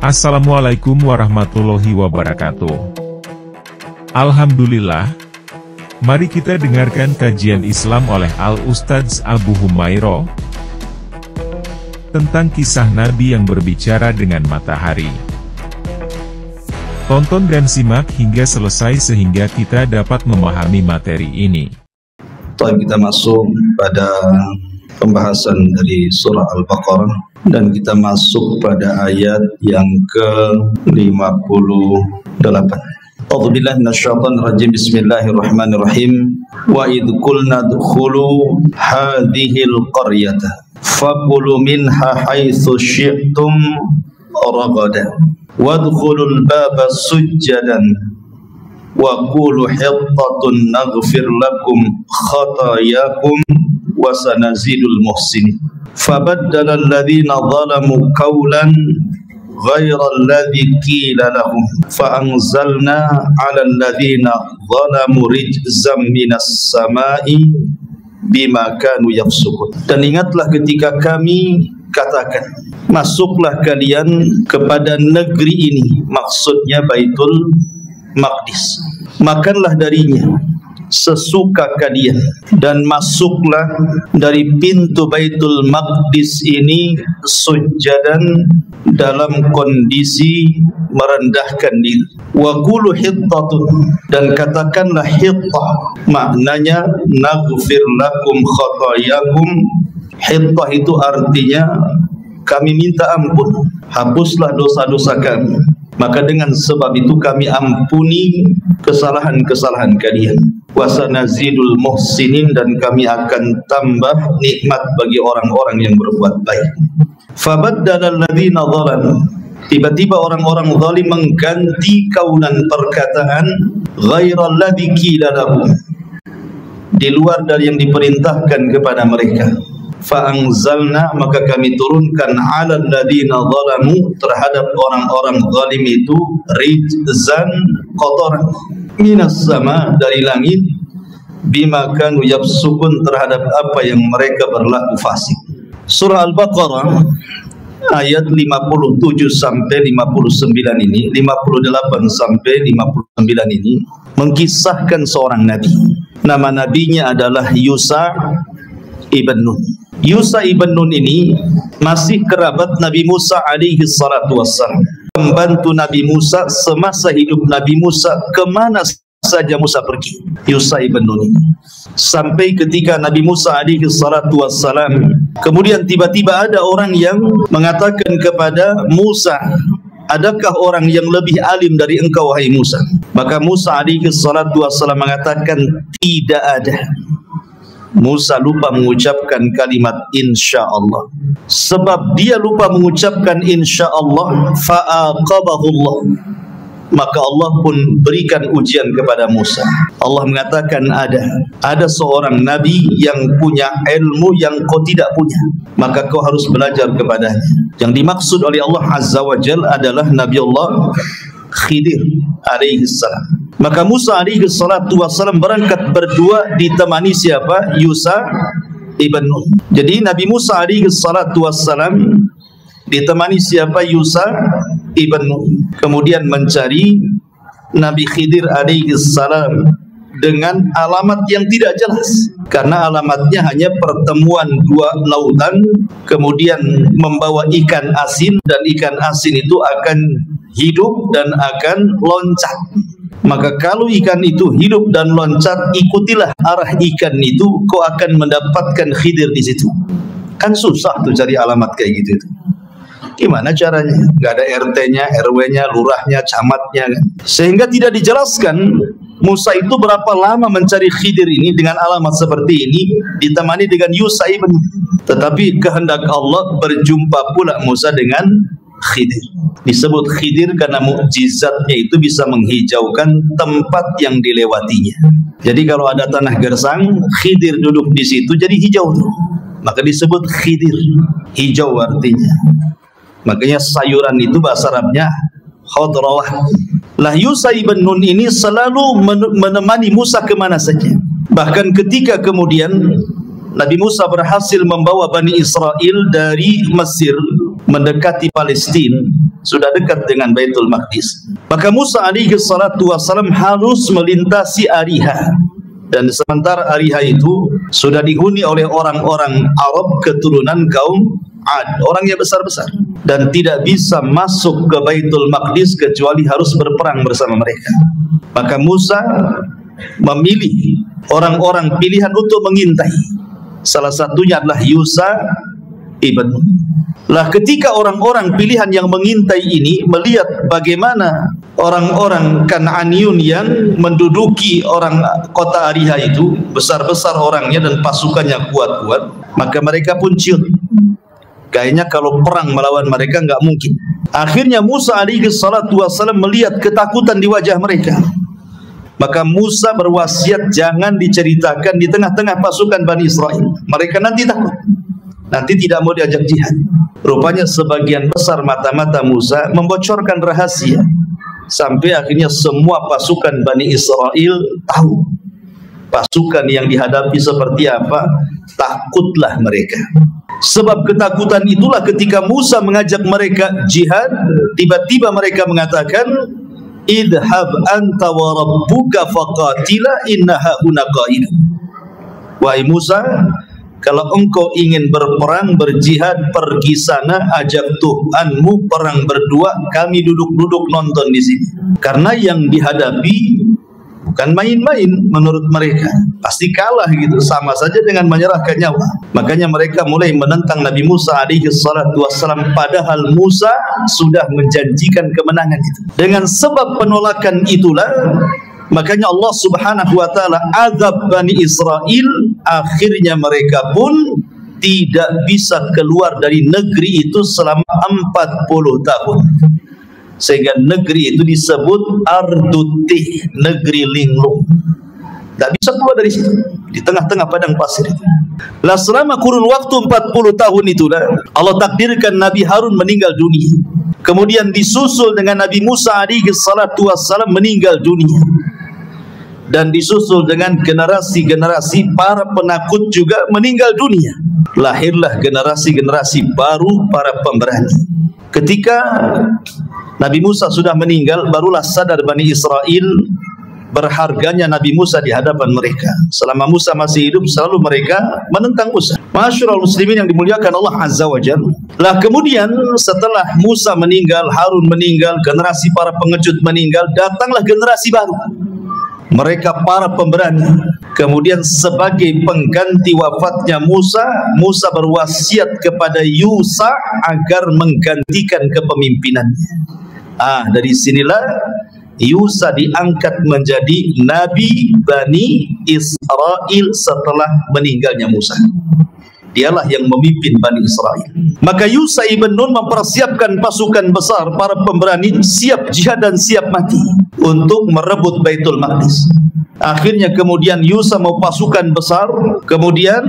Assalamualaikum warahmatullahi wabarakatuh. Alhamdulillah. Mari kita dengarkan kajian Islam oleh Al-Ustadz Abu Humairo tentang kisah Nabi yang berbicara dengan matahari. Tonton dan simak hingga selesai sehingga kita dapat memahami materi ini. Kita masuk pada pembahasan dari surah Al-Baqarah dan kita masuk pada ayat yang ke-58. Alhamdulillah minasyaitonir rajim. Bismillahirrahmanirrahim. Wa id qulna dkhulu hadhil qaryata fakulu minha haitsu syi'tum ragada wadkhulul baba sujjadan wa qulu hittatun naghfir lakum khatayakum wa sanazidul muhsinin فبدل الذين ظلموا قولا غير الذي قيل لهم فأنزلنا على الذين ظلموا رجزا من السماء bima kanu yafsukun dan ingatlah ketika kami katakan masuklah kalian kepada negeri ini maksudnya Baitul Maqdis makanlah darinya sesuka kalian dan masuklah dari pintu Baitul Maqdis ini sujadan dalam kondisi merendahkan diri. Wa qulu hittatun. Dan katakanlah hittah. Maknanya naghfir lakum khatayakum. Hittah itu artinya kami minta ampun. Hapuslah dosa-dosa kami. Maka dengan sebab itu kami ampuni kesalahan-kesalahan kalian. Wasanazidul muhsinin dan kami akan tambah nikmat bagi orang-orang yang berbuat baik. Fabaddala alladhina zalamu tiba-tiba orang-orang zalim mengganti kaulan perkataan ghairal ladzi qila di luar dari yang diperintahkan kepada mereka fa'anzalna maka kami turunkan 'alal ladina zalamu terhadap orang-orang zalim itu rijzan kotoran minas sama dari langit bima kanu yafsukun terhadap apa yang mereka berlaku fasik. Surah al-baqarah ayat 57 sampai 59 ini 58 sampai 59 ini mengkisahkan seorang nabi. Nama nabinya adalah Yusa ibn Nun Yusa ibn Nun ini masih kerabat Nabi Musa alaihi salatu wassalam. Membantu Nabi Musa semasa hidup Nabi Musa ke mana saja Musa pergi. Yusa ibn Nun sampai ketika Nabi Musa alaihi salatu wassalam kemudian tiba-tiba ada orang yang mengatakan kepada Musa adakah orang yang lebih alim dari engkau wahai Musa? Maka Musa alaihi salatu wassalam mengatakan tidak ada Musa lupa mengucapkan kalimat insya Allah sebab dia lupa mengucapkan insya Allah fa'aqabahullah. Maka Allah pun berikan ujian kepada Musa. Allah mengatakan ada ada seorang nabi yang punya ilmu yang kau tidak punya maka kau harus belajar kepadanya. Yang dimaksud oleh Allah Azza wa Jal adalah Nabi Allah Khidir alaihi salam Maka Musa alaihi salatu wassalam berangkat berdua ditemani siapa? Yusa ibn Nun. Jadi Nabi Musa alaihi salatu wassalam ditemani siapa? Yusa ibn Nun. Kemudian mencari Nabi Khidir alaihi salam dengan alamat yang tidak jelas. Karena alamatnya hanya pertemuan dua lautan kemudian membawa ikan asin dan ikan asin itu akan hidup dan akan loncat. Maka kalau ikan itu hidup dan loncat ikutilah arah ikan itu kau akan mendapatkan khidir di situ. Kan susah tuh cari alamat kayak gitu itu. Gimana caranya? Nggak ada RT-nya RW-nya lurahnya camatnya kan. Sehingga tidak dijelaskan Musa itu berapa lama mencari khidir ini dengan alamat seperti ini ditemani dengan Yusa ibn tetapi kehendak Allah berjumpa pula Musa dengan Khidir. Disebut Khidir karena mukjizatnya itu bisa menghijaukan tempat yang dilewatinya. Jadi kalau ada tanah gersang, Khidir duduk di situ jadi hijau tuh. Maka disebut Khidir. Hijau artinya. Makanya sayuran itu bahasa Arabnya khadrawah. Lah Yusa ibn Nun ini selalu menemani Musa ke mana saja. Bahkan ketika kemudian Nabi Musa berhasil membawa Bani Israel dari Mesir mendekati Palestina, sudah dekat dengan Baitul Maqdis. Maka Musa alaihi salatu wasallam harus melintasi Ariha. Dan sementara Ariha itu sudah dihuni oleh orang-orang Arab keturunan kaum Ad, orang yang besar-besar dan tidak bisa masuk ke Baitul Maqdis kecuali harus berperang bersama mereka. Maka Musa memilih orang-orang pilihan untuk mengintai. Salah satunya adalah Yusa ibn Lah ketika orang-orang pilihan yang mengintai ini melihat bagaimana orang-orang Kan'aniyun yang menduduki orang kota Ariha itu besar-besar orangnya dan pasukannya kuat-kuat maka mereka pun ciut kayaknya kalau perang melawan mereka enggak mungkin. Akhirnya Musa alaihi salatu melihat ketakutan di wajah mereka. Maka Musa berwasiat jangan diceritakan di tengah-tengah pasukan Bani Israel. Mereka nanti takut. Nanti tidak mau diajak jihad. Rupanya sebagian besar mata-mata Musa membocorkan rahasia. Sampai akhirnya semua pasukan Bani Israel tahu pasukan yang dihadapi seperti apa, takutlah mereka. Sebab ketakutan itulah ketika Musa mengajak mereka jihad, tiba-tiba mereka mengatakan, "Idhab anta wa rabbuka faqatila innaha huna Wahai Musa, kalau engkau ingin berperang, berjihad, pergi sana, ajak Tuhanmu perang berdua, kami duduk-duduk nonton di sini. Karena yang dihadapi bukan main-main menurut mereka. Pasti kalah gitu, sama saja dengan menyerahkan nyawa. Makanya mereka mulai menentang Nabi Musa alaihi salatu wassalam padahal Musa sudah menjanjikan kemenangan itu. Dengan sebab penolakan itulah Makanya Allah Subhanahu wa taala azab Bani Israel akhirnya mereka pun tidak bisa keluar dari negeri itu selama 40 tahun. Sehingga negeri itu disebut Ardutih, negeri linglung. Tak bisa keluar dari situ di tengah-tengah padang pasir itu. Lah selama kurun waktu 40 tahun itulah Allah takdirkan Nabi Harun meninggal dunia. Kemudian disusul dengan Nabi Musa alaihi salatu wassalam meninggal dunia dan disusul dengan generasi-generasi para penakut juga meninggal dunia. Lahirlah generasi-generasi baru para pemberani. Ketika Nabi Musa sudah meninggal, barulah sadar Bani Israel berharganya Nabi Musa di hadapan mereka. Selama Musa masih hidup, selalu mereka menentang Musa. Masyurul muslimin yang dimuliakan Allah Azza wa Jal. Lah kemudian setelah Musa meninggal, Harun meninggal, generasi para pengecut meninggal, datanglah generasi baru mereka para pemberani kemudian sebagai pengganti wafatnya Musa Musa berwasiat kepada Yusa agar menggantikan kepemimpinannya. Ah dari sinilah Yusa diangkat menjadi Nabi Bani Israel setelah meninggalnya Musa dialah yang memimpin Bani Israel. Maka Yusa ibn Nun mempersiapkan pasukan besar para pemberani siap jihad dan siap mati untuk merebut Baitul Maqdis. Akhirnya kemudian Yusa mau pasukan besar, kemudian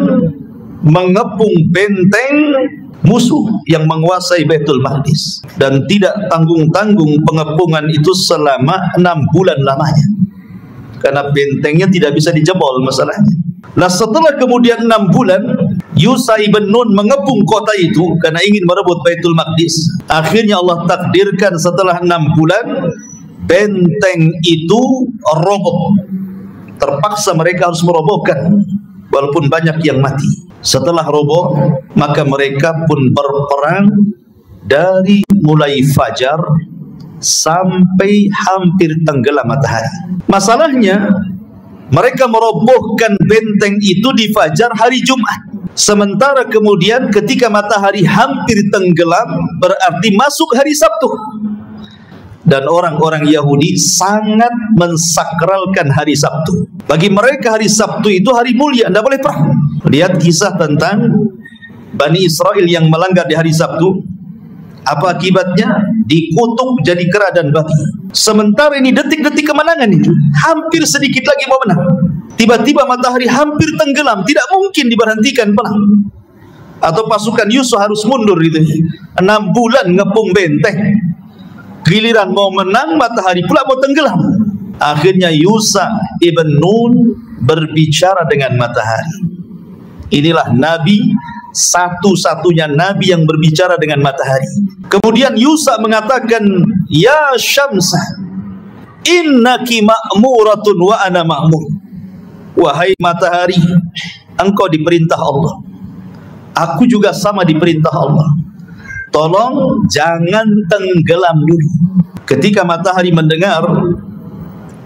mengepung benteng musuh yang menguasai Baitul Maqdis dan tidak tanggung-tanggung pengepungan itu selama enam bulan lamanya karena bentengnya tidak bisa dijebol masalahnya. Nah setelah kemudian enam bulan Yusa ibn Nun mengepung kota itu karena ingin merebut Baitul Maqdis. Akhirnya Allah takdirkan setelah enam bulan benteng itu roboh. Terpaksa mereka harus merobohkan walaupun banyak yang mati. Setelah roboh maka mereka pun berperang dari mulai fajar sampai hampir tenggelam matahari. Masalahnya mereka merobohkan benteng itu di fajar hari Jumat. Sementara kemudian ketika matahari hampir tenggelam berarti masuk hari Sabtu. Dan orang-orang Yahudi sangat mensakralkan hari Sabtu. Bagi mereka hari Sabtu itu hari mulia, tidak boleh perang. Lihat kisah tentang Bani Israel yang melanggar di hari Sabtu apa akibatnya? Dikutuk jadi kera dan babi. Sementara ini detik-detik kemenangan itu hampir sedikit lagi mau menang. Tiba-tiba matahari hampir tenggelam, tidak mungkin diberhentikan perang. Atau pasukan Yusuf harus mundur gitu. Enam bulan ngepung benteng. Giliran mau menang, matahari pula mau tenggelam. Akhirnya Yusa ibn Nun berbicara dengan matahari. Inilah Nabi satu-satunya nabi yang berbicara dengan matahari. Kemudian Yusa mengatakan, "Ya Syamsa, innaki ma'muratun wa ana ma'mur." Wahai matahari, engkau diperintah Allah. Aku juga sama diperintah Allah. Tolong jangan tenggelam dulu. Ketika matahari mendengar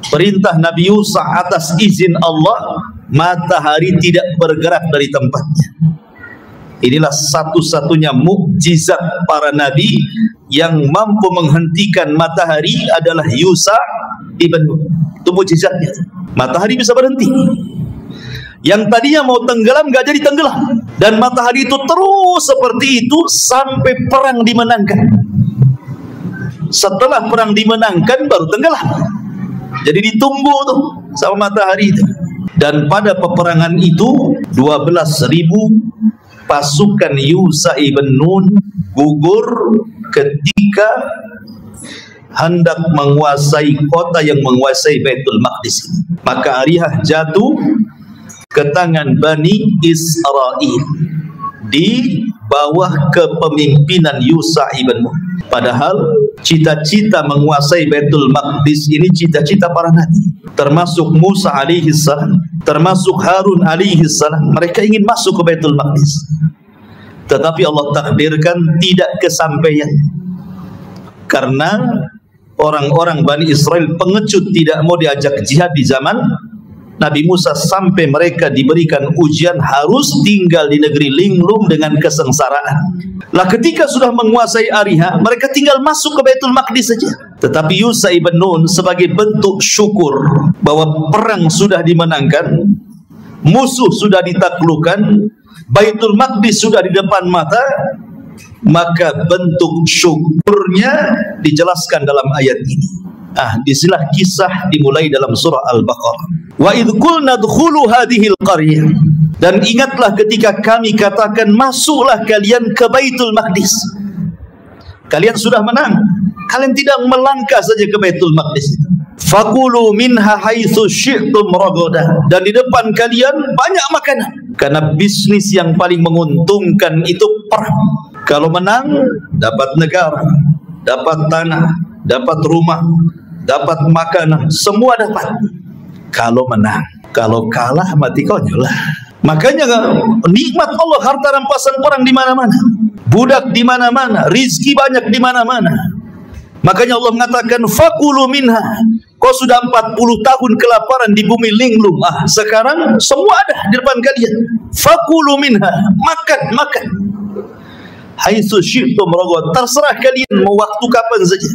perintah Nabi Yusa atas izin Allah, matahari tidak bergerak dari tempatnya. Inilah satu-satunya mukjizat para nabi yang mampu menghentikan matahari adalah Yusa ibn Itu mukjizatnya. Matahari bisa berhenti. Yang tadinya mau tenggelam gak jadi tenggelam. Dan matahari itu terus seperti itu sampai perang dimenangkan. Setelah perang dimenangkan baru tenggelam. Jadi ditunggu tuh sama matahari itu. Dan pada peperangan itu 12.000 pasukan Yusa ibn Nun gugur ketika hendak menguasai kota yang menguasai Baitul Maqdis. Maka Arihah jatuh ke tangan Bani Israel di bawah kepemimpinan Yusa ibn Nun. Padahal cita-cita menguasai Baitul Maqdis ini cita-cita para nabi. Termasuk Musa alaihi salam, termasuk Harun alaihi salam. Mereka ingin masuk ke Baitul Maqdis. Tetapi Allah takdirkan tidak kesampaian. Karena orang-orang Bani Israel pengecut tidak mau diajak jihad di zaman Nabi Musa sampai mereka diberikan ujian harus tinggal di negeri linglung dengan kesengsaraan. Lah ketika sudah menguasai Ariha, mereka tinggal masuk ke Baitul Maqdis saja. Tetapi Yusa ibn Nun sebagai bentuk syukur bahwa perang sudah dimenangkan, musuh sudah ditaklukkan, Baitul Maqdis sudah di depan mata, maka bentuk syukurnya dijelaskan dalam ayat ini. Ah, di sinilah kisah dimulai dalam surah Al-Baqarah. Wa idh qulna. Dan ingatlah ketika kami katakan masuklah kalian ke Baitul Maqdis. Kalian sudah menang. Kalian tidak melangkah saja ke Baitul Maqdis. Fakulu minha haitsu syi'tum. Dan di depan kalian banyak makanan. Karena bisnis yang paling menguntungkan itu perang. Kalau menang dapat negara, dapat tanah, dapat rumah, dapat makanan, semua dapat. Kalau menang, kalau kalah mati konyol lah. Makanya nikmat Allah harta rampasan orang di mana-mana. Budak di mana-mana, rizki banyak di mana-mana. Makanya Allah mengatakan fakulu minha. Kau sudah 40 tahun kelaparan di bumi linglung. Ah, sekarang semua ada di depan kalian. Fakulu minha. Makan, makan. Haitsu syi'tum Terserah kalian mau waktu kapan saja.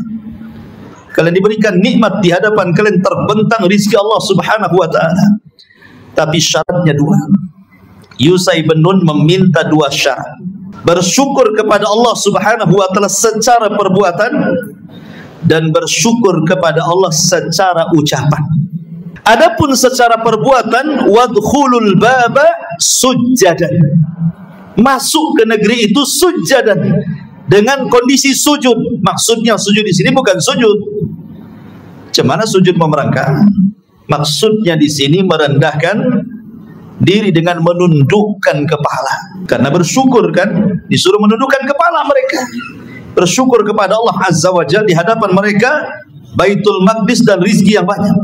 Kalian diberikan nikmat di hadapan kalian terbentang rizki Allah Subhanahu wa taala. Tapi syaratnya dua. Yusa ibn Nun meminta dua syarat. Bersyukur kepada Allah Subhanahu wa taala secara perbuatan dan bersyukur kepada Allah secara ucapan. Adapun secara perbuatan wadkhulul baba sujjadan. Masuk ke negeri itu sujjadan dengan kondisi sujud. Maksudnya sujud di sini bukan sujud. Cemana sujud memerangkak? Maksudnya di sini merendahkan diri dengan menundukkan kepala. Karena bersyukur kan disuruh menundukkan kepala mereka. Bersyukur kepada Allah Azza wa Jalla di hadapan mereka Baitul Maqdis dan rizki yang banyak.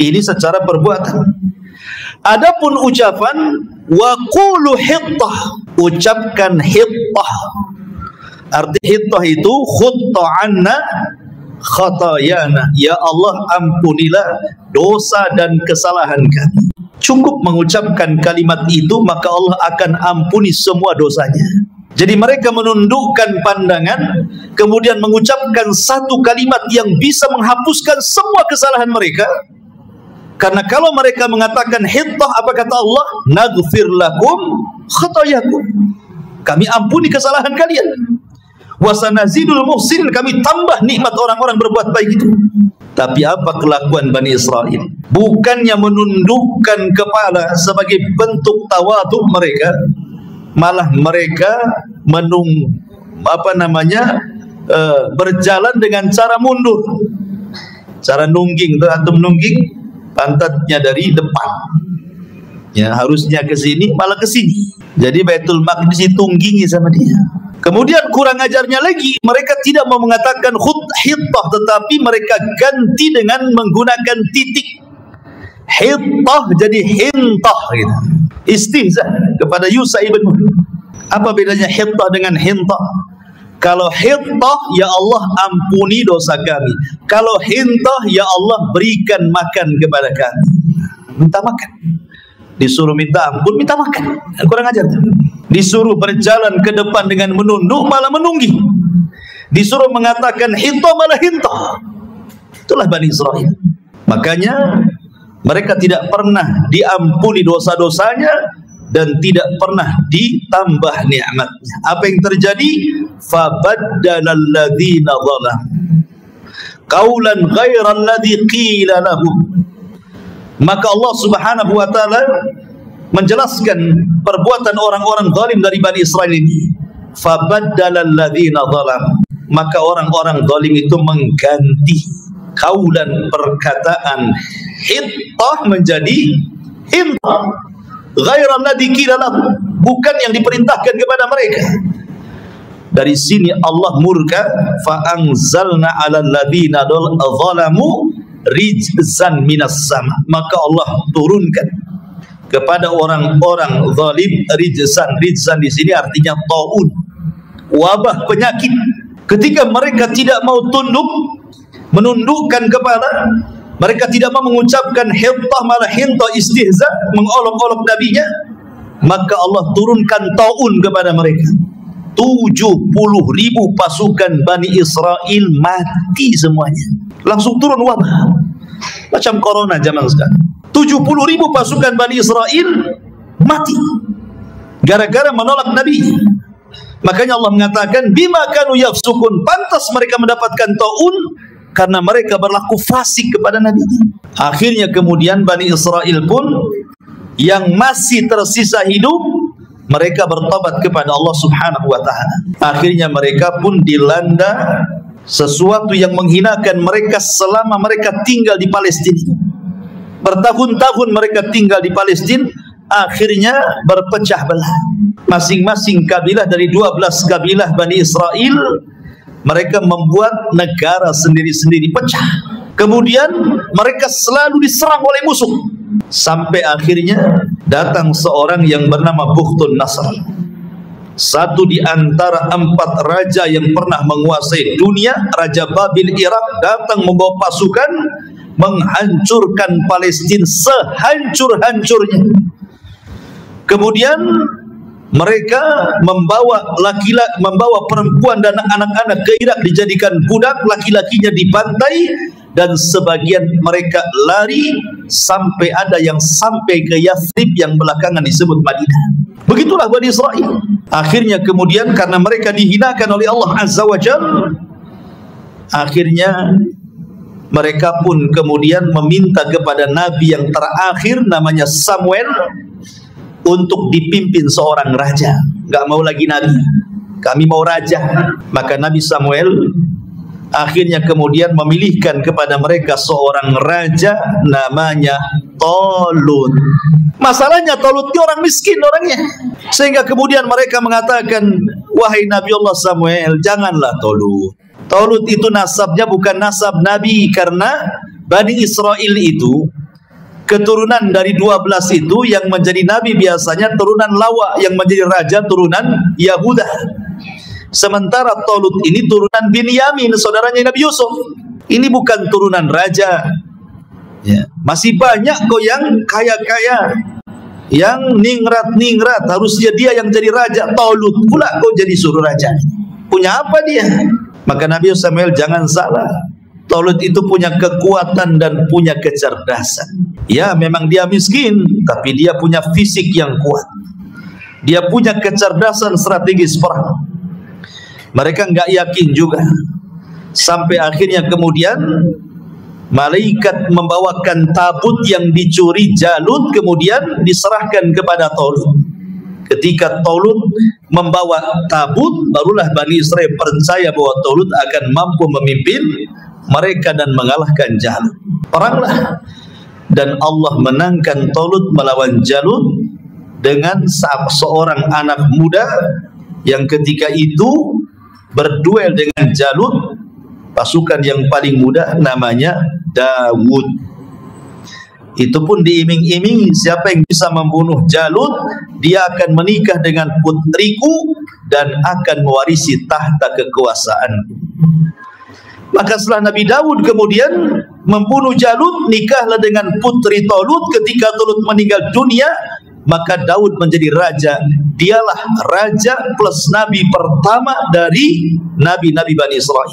Ini secara perbuatan. Adapun ucapan wa qulu ucapkan hittah Arti hittah itu khutta anna khatayana. Ya Allah ampunilah dosa dan kesalahan kami. Cukup mengucapkan kalimat itu maka Allah akan ampuni semua dosanya. Jadi mereka menundukkan pandangan kemudian mengucapkan satu kalimat yang bisa menghapuskan semua kesalahan mereka. Karena kalau mereka mengatakan hittah apa kata Allah? Naghfir lakum khatayakum. Kami ampuni kesalahan kalian wasanazidul muhsin kami tambah nikmat orang-orang berbuat baik itu tapi apa kelakuan Bani Israel bukannya menundukkan kepala sebagai bentuk tawaduk mereka malah mereka menung apa namanya uh, berjalan dengan cara mundur cara nungging atau menungging pantatnya dari depan Ya, harusnya ke sini malah ke sini. Jadi Baitul Maqdis ditunggingi sama dia. Kemudian kurang ajarnya lagi, mereka tidak mau mengatakan hittah tetapi mereka ganti dengan menggunakan titik. Hittah jadi hintah gitu. Istihza kepada Yusa ibn Apa bedanya hittah dengan hintah? Kalau hintah, ya Allah ampuni dosa kami. Kalau hintah, ya Allah berikan makan kepada kami. Minta makan. Disuruh minta ampun, minta makan. Kurang ajar. Disuruh berjalan ke depan dengan menunduk, malah menunggi. Disuruh mengatakan hintah, malah hintah. Itulah Bani Israel. Makanya mereka tidak pernah diampuni dosa-dosanya dan tidak pernah ditambah nikmatnya. Apa yang terjadi? Fabaddala alladhina zalam qaulan ghaira alladhi qila lahum. Maka Allah Subhanahu wa taala menjelaskan perbuatan orang-orang zalim dari Bani Israel ini. Fabaddala alladhina zalam. Maka orang-orang zalim itu mengganti kaulan perkataan hittah menjadi hintah ghairan ladzi qila bukan yang diperintahkan kepada mereka dari sini Allah murka fa anzalna 'alal ladzina rijzan minas sama. Maka Allah turunkan kepada orang-orang zalim rijzan rijzan di sini artinya taun wabah penyakit. Ketika mereka tidak mau tunduk menundukkan kepala mereka tidak mau mengucapkan hintah malah hintah istihza mengolok-olok nabinya maka Allah turunkan taun kepada mereka. 70 ribu pasukan Bani Israel mati semuanya langsung turun wabah. Macam corona zaman sekarang. 70 ribu pasukan Bani Israel mati. Gara-gara menolak Nabi. Makanya Allah mengatakan bima kanu yafsukun. Pantas mereka mendapatkan taun karena mereka berlaku fasik kepada Nabi. Akhirnya kemudian Bani Israel pun yang masih tersisa hidup mereka bertobat kepada Allah Subhanahu wa taala. Akhirnya mereka pun dilanda sesuatu yang menghinakan mereka selama mereka tinggal di Palestina. Bertahun-tahun mereka tinggal di Palestina, akhirnya berpecah belah. Masing-masing kabilah dari 12 kabilah Bani Israel mereka membuat negara sendiri-sendiri pecah. Kemudian mereka selalu diserang oleh musuh. Sampai akhirnya datang seorang yang bernama Bukhtun Nasr. Satu di antara empat raja yang pernah menguasai dunia, Raja Babil Irak datang membawa pasukan menghancurkan Palestina sehancur-hancurnya. Kemudian mereka membawa laki-laki membawa perempuan dan anak-anak ke Irak dijadikan budak laki-lakinya dibantai dan sebagian mereka lari sampai ada yang sampai ke Yathrib yang belakangan disebut Madinah begitulah Bani Israel akhirnya kemudian karena mereka dihinakan oleh Allah Azza wa Jal akhirnya mereka pun kemudian meminta kepada Nabi yang terakhir namanya Samuel untuk dipimpin seorang raja. Gak mau lagi nabi. Kami mau raja. Maka Nabi Samuel akhirnya kemudian memilihkan kepada mereka seorang raja namanya Tolut. Masalahnya Tolut ini orang miskin orangnya. Sehingga kemudian mereka mengatakan, wahai Nabi Allah Samuel, janganlah Tolut. Tolut itu nasabnya bukan nasab Nabi karena Bani Israel itu keturunan dari 12 itu yang menjadi nabi biasanya turunan Lawa yang menjadi raja turunan Yahuda. Sementara Tolut ini turunan Binyamin, saudaranya Nabi Yusuf. Ini bukan turunan raja. Ya. Masih banyak kok yang kaya-kaya. Yang ningrat-ningrat. Harusnya dia yang jadi raja. Tolut pula kok jadi suruh raja. Punya apa dia? Maka Nabi Samuel jangan salah. Tolut itu punya kekuatan dan punya kecerdasan. Ya, memang dia miskin, tapi dia punya fisik yang kuat. Dia punya kecerdasan strategis perang. Mereka enggak yakin juga. Sampai akhirnya kemudian malaikat membawakan tabut yang dicuri Jalut kemudian diserahkan kepada Tolut. Ketika Tolut membawa tabut, barulah Bani Israel percaya bahwa Tolut akan mampu memimpin mereka dan mengalahkan Jalut. Peranglah. dan Allah menangkan Tolut melawan Jalut dengan seorang anak muda yang ketika itu berduel dengan Jalut pasukan yang paling muda namanya Dawud itu pun diiming-imingi siapa yang bisa membunuh Jalut dia akan menikah dengan putriku dan akan mewarisi tahta kekuasaan. Maka setelah Nabi Dawud kemudian membunuh Jalut nikahlah dengan putri Tolut ketika Tolut meninggal dunia maka Daud menjadi raja dialah raja plus nabi pertama dari nabi-nabi Bani Israel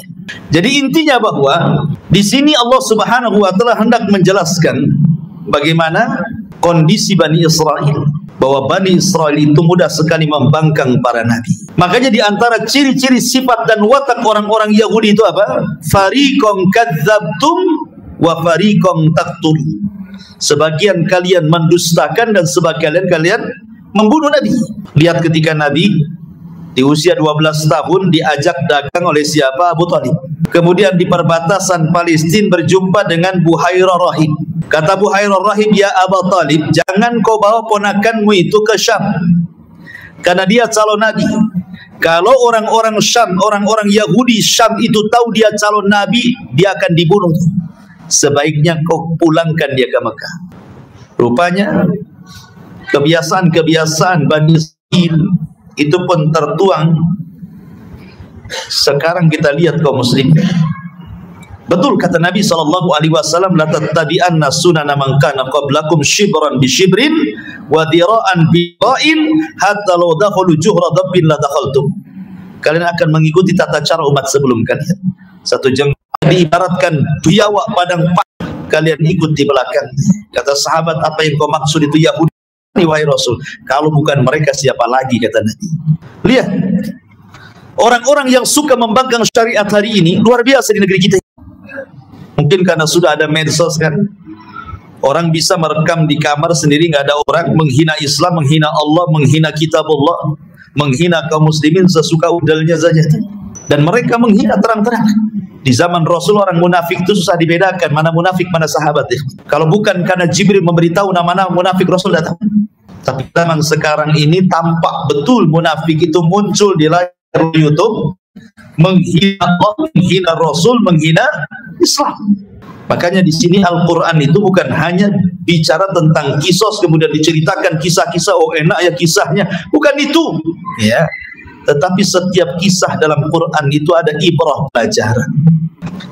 jadi intinya bahwa di sini Allah Subhanahu wa taala hendak menjelaskan bagaimana kondisi Bani Israel bahwa Bani Israel itu mudah sekali membangkang para nabi. Makanya di antara ciri-ciri sifat dan watak orang-orang Yahudi itu apa? Fariqom kadzabtum wa fariqom taqtul. Sebagian kalian mendustakan dan sebagian kalian membunuh Nabi. Lihat ketika Nabi di usia 12 tahun diajak dagang oleh siapa? Abu Talib. Kemudian di perbatasan Palestina berjumpa dengan Buhairah Rahim. Kata Buhairah Rahim, Ya Abu Talib, jangan kau bawa ponakanmu itu ke Syam. Karena dia calon Nabi. Kalau orang-orang Syam, orang-orang Yahudi Syam itu tahu dia calon Nabi, dia akan dibunuh sebaiknya kau pulangkan dia ke Mekah. Rupanya kebiasaan-kebiasaan Bani Israel itu pun tertuang. Sekarang kita lihat kaum muslim. Betul kata Nabi sallallahu alaihi wasallam la tattabi'anna sunana man kana qablakum shibran bi shibrin wa dira'an bi ra'in hatta law dakhalu juhra dabbin la dakhaltum. Kalian akan mengikuti tata cara umat sebelum kalian. Satu jengkal diibaratkan biawak padang kalian ikut di belakang. Kata sahabat apa yang kau maksud itu Yahudi wahai Rasul kalau bukan mereka siapa lagi? Kata Nabi. Lihat orang-orang yang suka membangkang syariat hari ini luar biasa di negeri kita. Mungkin karena sudah ada medsos kan? Orang bisa merekam di kamar sendiri nggak ada orang. Menghina Islam menghina Allah menghina kitab Allah menghina kaum muslimin sesuka udalnya saja dan mereka menghina terang-terang di zaman Rasul orang munafik itu susah dibedakan mana munafik mana sahabat ya. Kalau bukan karena Jibril memberitahu nama-nama munafik Rasul datang. Tapi zaman sekarang ini tampak betul munafik itu muncul di layar YouTube menghina Allah, menghina Rasul, menghina Islam. Makanya di sini Al-Qur'an itu bukan hanya bicara tentang kisos kemudian diceritakan kisah-kisah oh enak ya kisahnya, bukan itu. Ya. Tetapi setiap kisah dalam Quran itu ada ibrah pelajaran.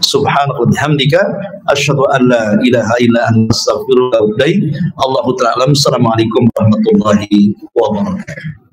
Subhanallah bihamdika asyhadu an la ilaha illa anta astaghfiruka wa atubu ilaik. Allahu ta'ala. Assalamualaikum warahmatullahi wabarakatuh.